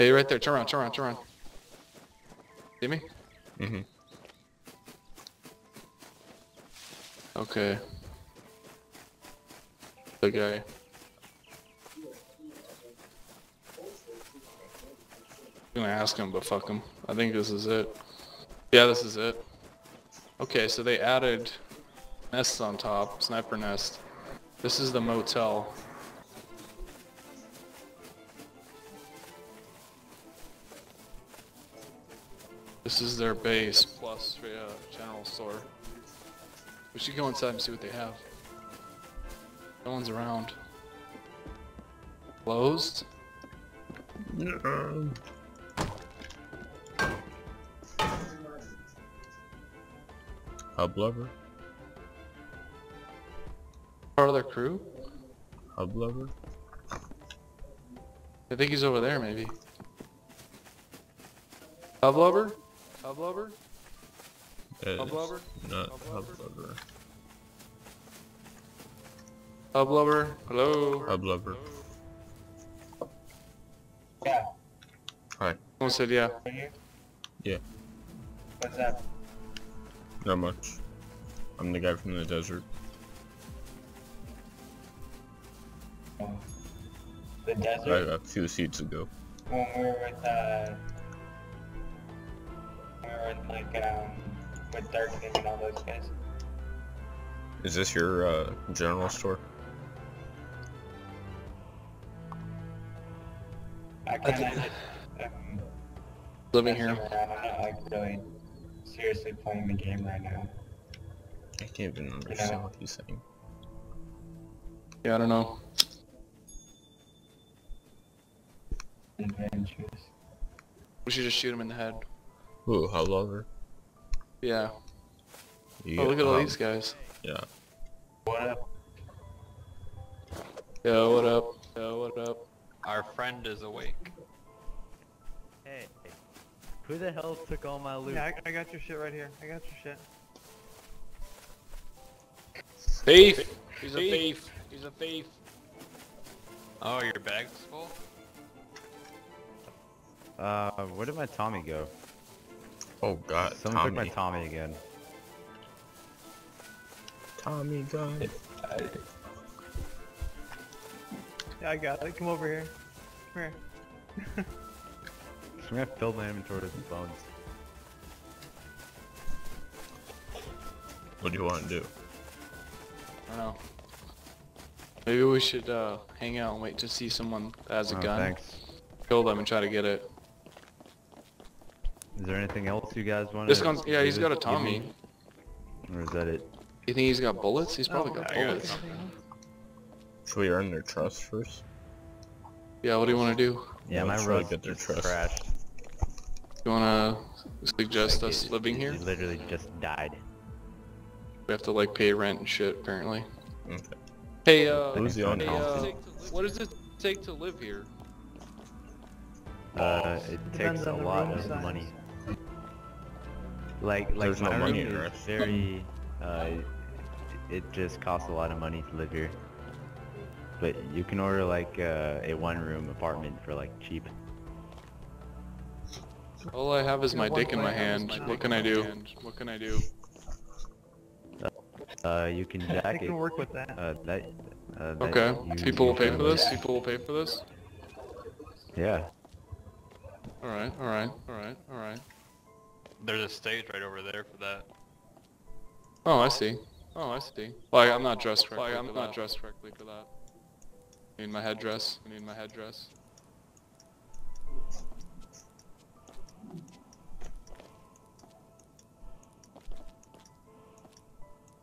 Hey, right there. Turn around, turn around, turn around. See me? Mm-hmm. Okay. The guy. I'm gonna ask him, but fuck him. I think this is it. Yeah, this is it. Okay, so they added nests on top, sniper nest. This is the motel. This is their base plus uh, general store. We should go inside and see what they have. No one's around. Closed? Hub lover? Part of their crew? Hub lover? I think he's over there, maybe. Hub lover? Hub lover? Hub is lover? Not Hub hub lover? lover. Hub lover? Hello? Hub lover. Yeah. Hi. Someone said yeah. Are you? Yeah. What's up? Not much. I'm the guy from the desert. The I, desert? a few seats ago. When we were with, uh... We were in, like, um... With Darkness and all those guys. Is this your uh, general store? I kinda just, um... Living here. around. I'm not, like, really seriously playing the game right now. I can't even understand Yeah. what he's saying. Yeah, I don't know. Adventures. We should just shoot him in the head. Ooh, hub lover? Yeah. You Oh, look at all hub. these guys. Yeah. What up? Yo, what up? Yo, what up? Our friend is awake. Hey, who the hell took all my loot? Yeah, I, I got your shit right here. I got your shit. Thief! He's a thief! He's a thief! Oh, your bag's full? Uh, where did my Tommy go? Oh god, Someone took my Tommy. Tommy again. Tommy gun. Yeah, I got it. Come over here. Come here. I'm gonna fill my inventory with bones. What do you want to do? I don't know. Maybe we should uh, hang out and wait to see someone that has a Oh, gun. thanks. Kill them and try to get it. Is there anything else you guys want? This gun's, yeah, he's got a Tommy. Or is that it? You think he's got bullets? He's probably got I bullets. Should we earn their trust first? Yeah, what do you want to do? Yeah, Well, my let's try to rust get their trust. crashed. You want to suggest Like, us it- living it here? literally just died. We have to like pay rent and shit, apparently. Okay. Hey, uh, Who's the hey, uh, what does it take to live here? Uh, it Depends takes a lot of size. money. Like, like There's no my money room in is very, uh, it just costs a lot of money to live here. But you can order like uh, a one-room apartment for like cheap. All I have is my know, dick in my way- hand. What can I do? What can I do? Uh, you can jack I it. can work with that. Uh, that. Uh, that Okay. People will pay for this? People will pay for this? Yeah. Alright, alright, alright, alright. There's a stage right over there for that. Oh, I see. Oh, I see. Like, I, I'm not dressed correctly. I'm not dressed correctly for that. I need my headdress. I need my headdress.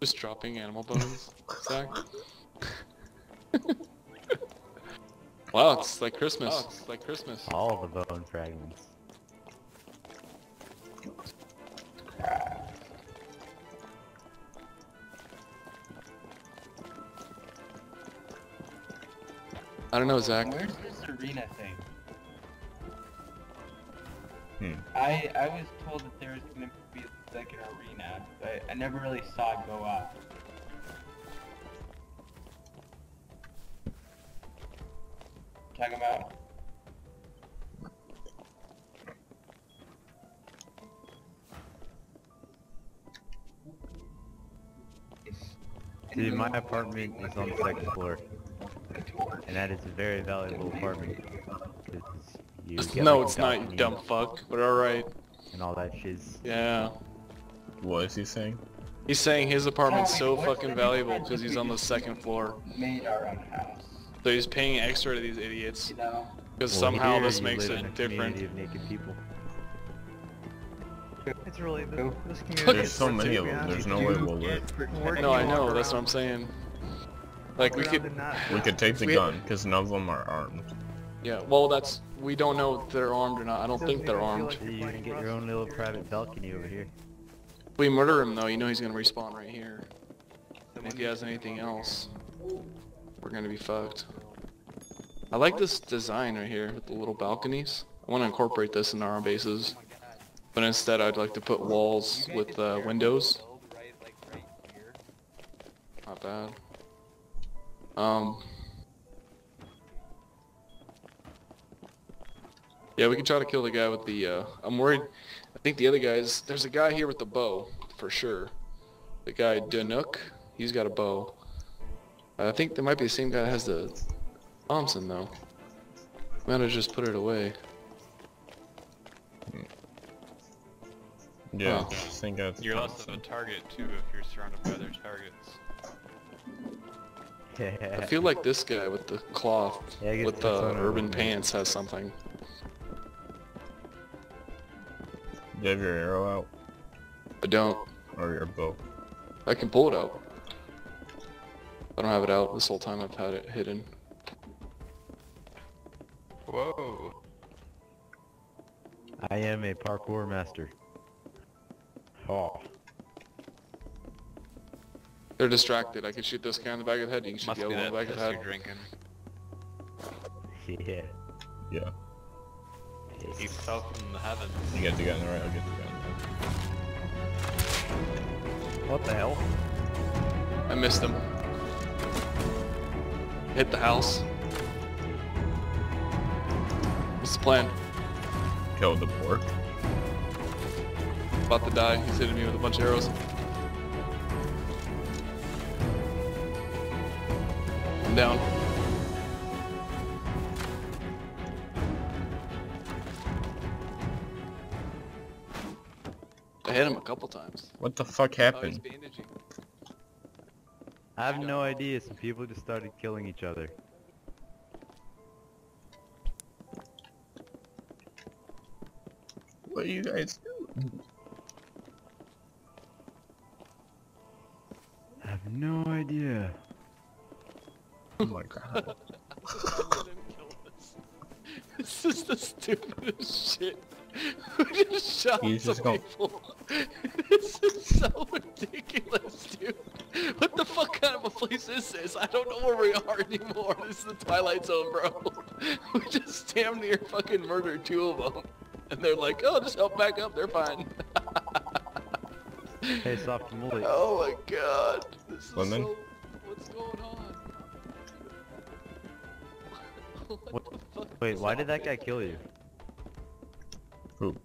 Just dropping animal bones, Zach. wow, it's like Christmas. Oh, it's like Christmas. All the bone fragments. I don't know, Zach. Where's this arena thing? Hmm. I I was told that there was going to be a second arena, but I never really saw it go up. him out. See, my apartment is on the second floor. And that is a very valuable apartment. you no, it's not, you dumb fuck. But alright. And all that shiz. Yeah. What is he saying? He's saying his apartment's so fucking valuable because he's on the second floor. Made our own house. So he's paying extra to these idiots. Because Well, somehow this makes it a different. of naked people. It's really this, this community. There's so many of them. There's no way we'll live. No, I know, that's what I'm saying. Like, we could, around and not- We could take the We- gun, because none of them are armed. yeah, well, that's, we don't know if they're armed or not. I don't Doesn't think they're even feel armed. like You you're can playing get your own little private balcony over here. If we murder him, though, you know he's gonna respawn right here. And if he has anything else, we're gonna be fucked. I like this design right here with the little balconies. I want to incorporate this in our bases. But instead, I'd like to put walls with uh, windows. Not bad. Um. Yeah, we can try to kill the guy with the, uh, I'm worried, I think the other guys, there's a guy here with the bow, for sure. The guy, Danuk, he's got a bow. I think there might be the same guy that has the Thompson, though. Might have just put it away. Yeah, Oh. just think that's You're less of a target too if you're surrounded by other targets. I feel like this guy with the cloth, Yeah, with the urban want. pants has something. You have your arrow out? I don't. Or your bow? I can pull it out. I don't have it out this whole time I've had it hidden. Whoa. I am a parkour master. Oh. They're distracted. I can shoot this guy in the back of the head. You can shoot Must the other one in the back of the head. you're drinking. Yeah. Yeah. He fell from the heavens. You get the gun right, I'll get the gun. What the hell? I missed him. Hit the house. What's the plan? Kill the pork. About to die. He's hitting me with a bunch of arrows. I'm down. I hit him a couple times. What the fuck Oh, happened? bandaging. I have no idea. Some people just started killing each other. What are you guys doing? I have no idea. Oh my god. This is the stupidest shit. Who just shot He's some just going- people? this is so ridiculous, dude. What the fuck kind of a place is this? I don't know where we are anymore. This is the Twilight Zone, bro. We just damn near fucking murdered two of them. And they're like, oh, just help back up. They're fine. Hey, soft mullet. oh my god. This is Women? so... What's going on? What, What- the fuck Wait, why did that guy kill you? Who?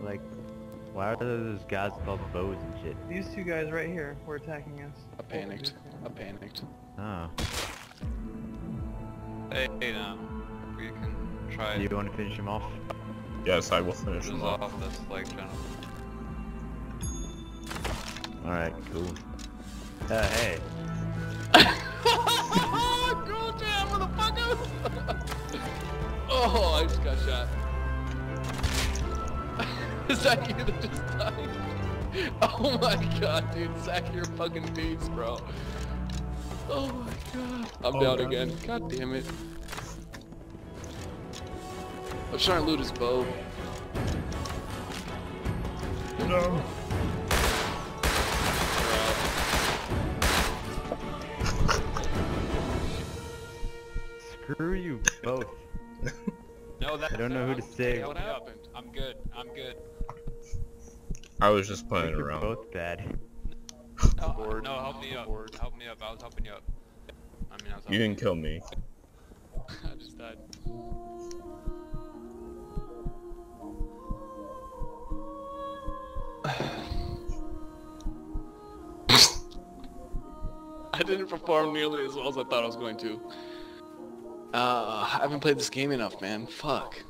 Like, why are those guys called bows and shit? These two guys right here were attacking us. I panicked. I panicked. Oh. Hey, hey now. We can try Do you want to finish him off? Yes, I will finish him resolve off. this leg gentleman. Alright, cool. Uh, hey. Go down, motherfucker! oh, I just got shot. Is that you that just died? Oh my god, dude, Zach, you're a fucking beast, bro. Oh my god. I'm Oh, down God. again. God damn it. I'm trying to loot his bow. No. Screw you both. No, that's I don't know who to I'm- say. What happened? I'm good. I'm good. I was just playing You're around. both bad. No, Bored. no, help me up. Help me up. I was helping you up. I mean, I was You didn't kill me. Didn't perform nearly as well as I thought I was going to. Uh, I haven't played this game enough, man. Fuck.